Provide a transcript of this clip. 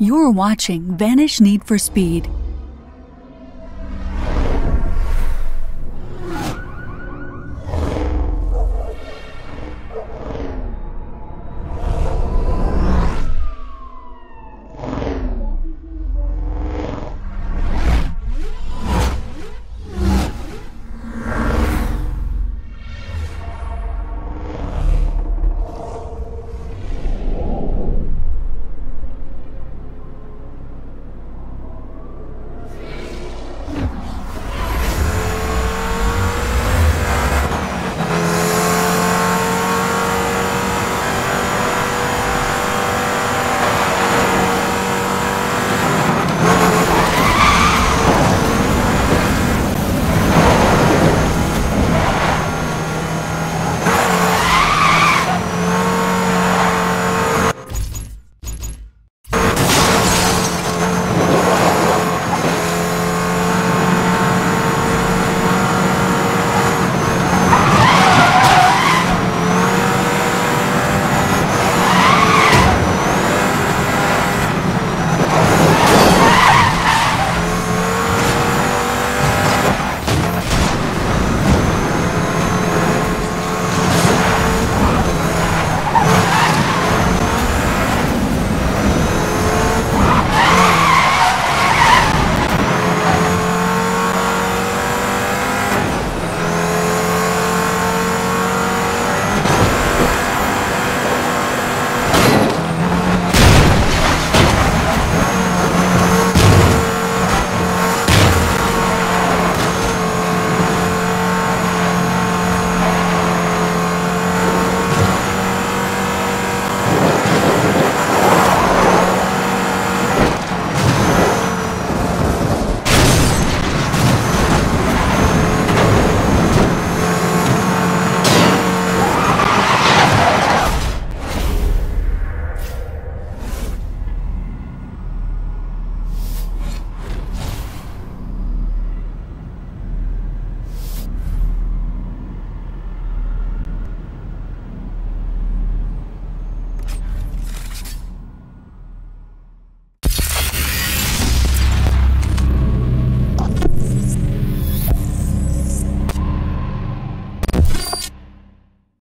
You're watching Vanish Need for Speed.